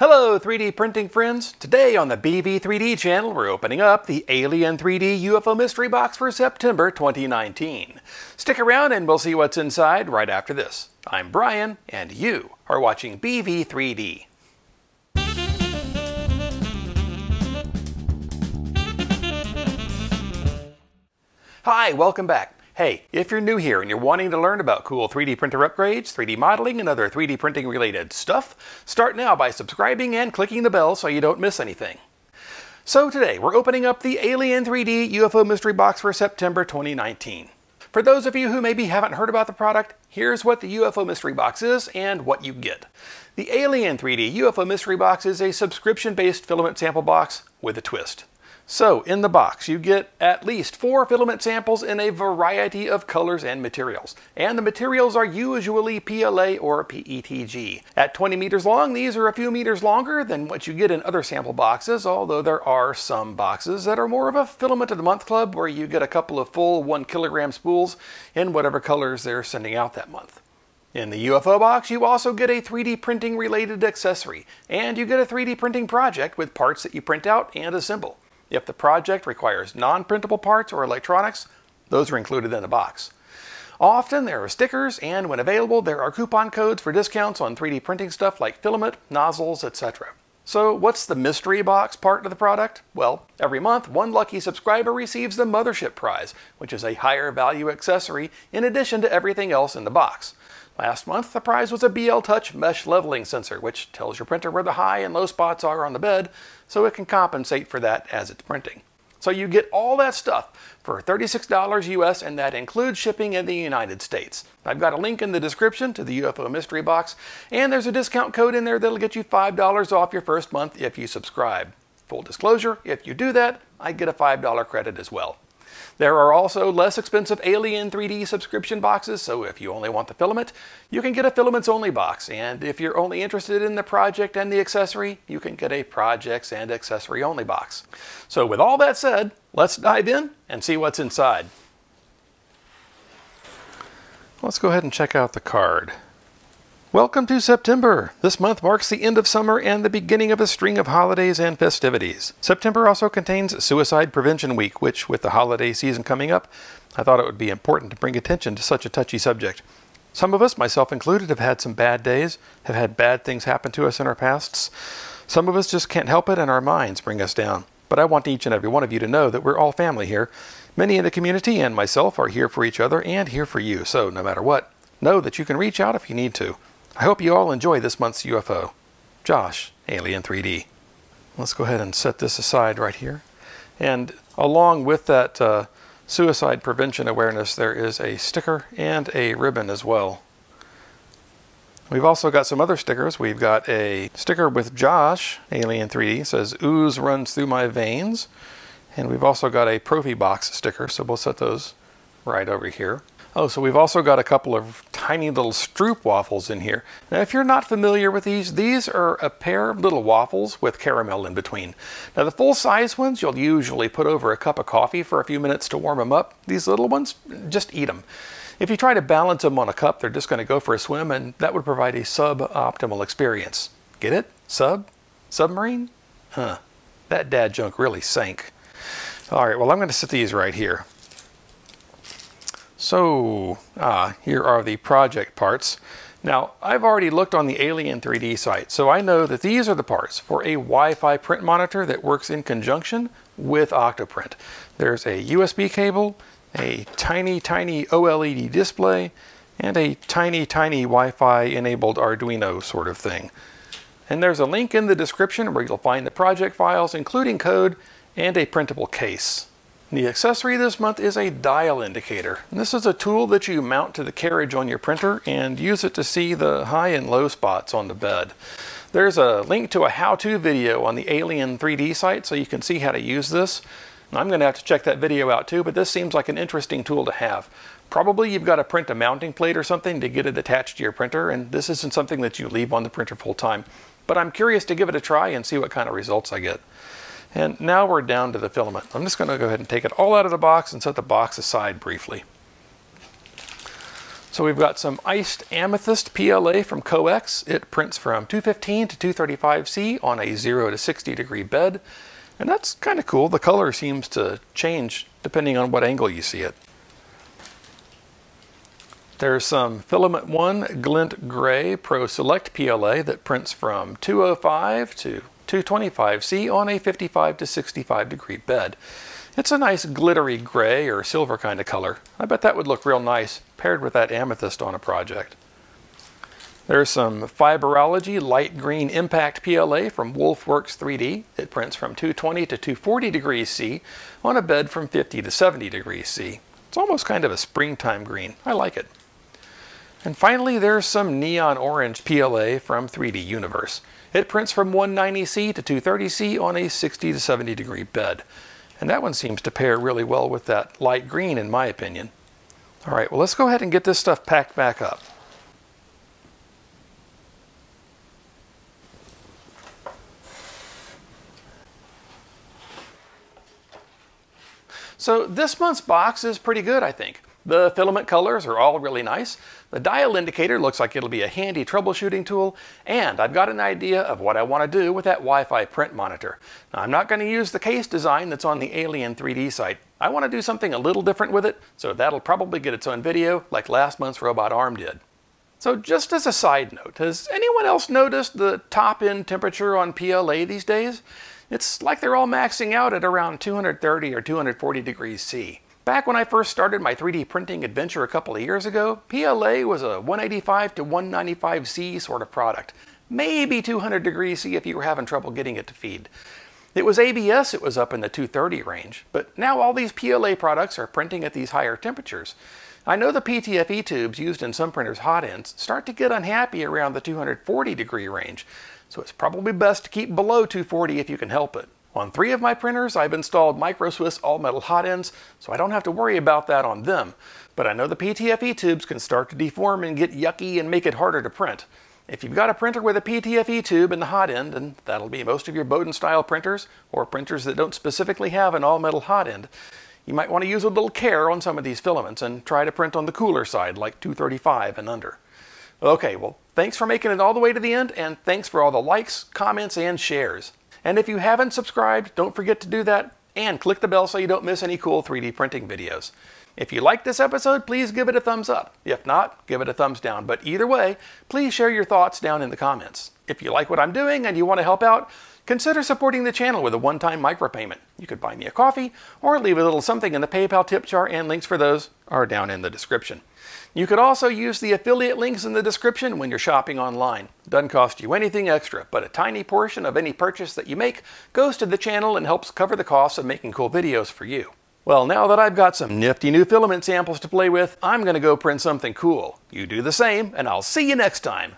Hello 3D printing friends! Today on the BV3D channel we're opening up the Alien 3D UFO Mystery Box for September 2019. Stick around and we'll see what's inside right after this. I'm Bryan and you are watching BV3D. Hi, welcome back. Hey, if you're new here and you're wanting to learn about cool 3D printer upgrades, 3D modeling, and other 3D printing related stuff, start now by subscribing and clicking the bell so you don't miss anything. So today, we're opening up the Alien 3D UFO Mystery Box for September 2019. For those of you who maybe haven't heard about the product, here's what the UFO Mystery Box is and what you get. The Alien 3D UFO Mystery Box is a subscription-based filament sample box with a twist. So in the box, you get at least four filament samples in a variety of colors and materials. And the materials are usually PLA or PETG. At 20 meters long, these are a few meters longer than what you get in other sample boxes, although there are some boxes that are more of a filament of the month club where you get a couple of full one kilogram spools in whatever colors they're sending out that month. In the UFO box, you also get a 3D printing related accessory, and you get a 3D printing project with parts that you print out and assemble. If the project requires non-printable parts or electronics, those are included in the box. Often there are stickers, and when available, there are coupon codes for discounts on 3D printing stuff like filament, nozzles, etc. So what's the mystery box part of the product? Well, every month, one lucky subscriber receives the Mothership Prize, which is a higher value accessory in addition to everything else in the box. Last month, the prize was a BL Touch mesh leveling sensor, which tells your printer where the high and low spots are on the bed, so it can compensate for that as it's printing. So you get all that stuff for $36 US, and that includes shipping in the United States. I've got a link in the description to the UFO Mystery Box, and there's a discount code in there that'll get you $5 off your first month if you subscribe. Full disclosure, if you do that, I get a $5 credit as well. There are also less expensive Alien 3D subscription boxes, so if you only want the filament, you can get a filaments only box. And if you're only interested in the project and the accessory, you can get a projects and accessory only box. So with all that said, let's dive in and see what's inside. Let's go ahead and check out the card. Welcome to September. This month marks the end of summer and the beginning of a string of holidays and festivities. September also contains Suicide Prevention Week, which, with the holiday season coming up, I thought it would be important to bring attention to such a touchy subject. Some of us, myself included, have had some bad days, have had bad things happen to us in our pasts. Some of us just can't help it and our minds bring us down. But I want each and every one of you to know that we're all family here. Many in the community and myself are here for each other and here for you. So no matter what, know that you can reach out if you need to. I hope you all enjoy this month's UFO. Josh, Alien 3D. Let's go ahead and set this aside right here. And along with that uh, suicide prevention awareness, there is a sticker and a ribbon as well. We've also got some other stickers. We've got a sticker with Josh, Alien 3D, says ooze runs through my veins. And we've also got a Profi box sticker, so we'll set those right over here. Oh, so we've also got a couple of tiny little Stroop waffles in here. Now, if you're not familiar with these, these are a pair of little waffles with caramel in between. Now, the full-size ones you'll usually put over a cup of coffee for a few minutes to warm them up. These little ones, just eat them. If you try to balance them on a cup, they're just going to go for a swim, and that would provide a suboptimal experience. Get it? Sub? Submarine? Huh. That dad junk really sank. All right, well, I'm going to set these right here. So, ah, here are the project parts. Now, I've already looked on the Alien 3D site, so I know that these are the parts for a Wi-Fi print monitor that works in conjunction with Octoprint. There's a USB cable, a tiny, tiny OLED display, and a tiny, tiny Wi-Fi enabled Arduino sort of thing. And there's a link in the description where you'll find the project files, including code, and a printable case. The accessory this month is a dial indicator. This is a tool that you mount to the carriage on your printer and use it to see the high and low spots on the bed. There's a link to a how-to video on the Alien 3D site so you can see how to use this. I'm going to have to check that video out too, but this seems like an interesting tool to have. Probably you've got to print a mounting plate or something to get it attached to your printer, and this isn't something that you leave on the printer full time. But I'm curious to give it a try and see what kind of results I get. And now we're down to the filament. I'm just going to go ahead and take it all out of the box and set the box aside briefly. So we've got some iced amethyst PLA from Coex. It prints from 215 to 235C on a 0 to 60 degree bed. And that's kind of cool. The color seems to change depending on what angle you see it. There's some FilamentOne Glint Gray Pro Select PLA that prints from 205 to 225C on a 55 to 65 degree bed. It's a nice glittery gray or silver kind of color. I bet that would look real nice paired with that amethyst on a project. There's some Fiberology Light Green Impact PLA from Wolfworks 3D. It prints from 220 to 240 degrees C on a bed from 50 to 70 degrees C. It's almost kind of a springtime green. I like it. And finally, there's some Neon Orange PLA from 3D Universe. It prints from 190C to 230C on a 60 to 70 degree bed. And that one seems to pair really well with that light green in my opinion. All right, well let's go ahead and get this stuff packed back up. So this month's box is pretty good, I think. The filament colors are all really nice. The dial indicator looks like it'll be a handy troubleshooting tool, and I've got an idea of what I want to do with that Wi-Fi print monitor. Now, I'm not going to use the case design that's on the Alien 3D site. I want to do something a little different with it, so that'll probably get its own video like last month's Robot Arm did. So just as a side note, has anyone else noticed the top end temperature on PLA these days? It's like they're all maxing out at around 230 or 240 degrees C. Back when I first started my 3D printing adventure a couple of years ago, PLA was a 185 to 195 C sort of product. Maybe 200 degrees C if you were having trouble getting it to feed. It was ABS, it was up in the 230 range, but now all these PLA products are printing at these higher temperatures. I know the PTFE tubes used in some printers' hot ends start to get unhappy around the 240 degree range, so it's probably best to keep below 240 if you can help it. On three of my printers, I've installed Micro Swiss all-metal hot ends, so I don't have to worry about that on them. But I know the PTFE tubes can start to deform and get yucky and make it harder to print. If you've got a printer with a PTFE tube in the hot end, and that'll be most of your Bowden style printers, or printers that don't specifically have an all-metal hot end, you might want to use a little care on some of these filaments and try to print on the cooler side, like 235 and under. Okay, well, thanks for making it all the way to the end, and thanks for all the likes, comments, and shares. And if you haven't subscribed, don't forget to do that and click the bell so you don't miss any cool 3D printing videos. If you like this episode, please give it a thumbs up. If not, give it a thumbs down. But either way, please share your thoughts down in the comments. If you like what I'm doing and you want to help out, consider supporting the channel with a one-time micropayment. You could buy me a coffee or leave a little something in the PayPal tip jar and links for those are down in the description. You could also use the affiliate links in the description when you're shopping online. Doesn't cost you anything extra, but a tiny portion of any purchase that you make goes to the channel and helps cover the costs of making cool videos for you. Well, now that I've got some nifty new filament samples to play with, I'm going to go print something cool. You do the same, and I'll see you next time.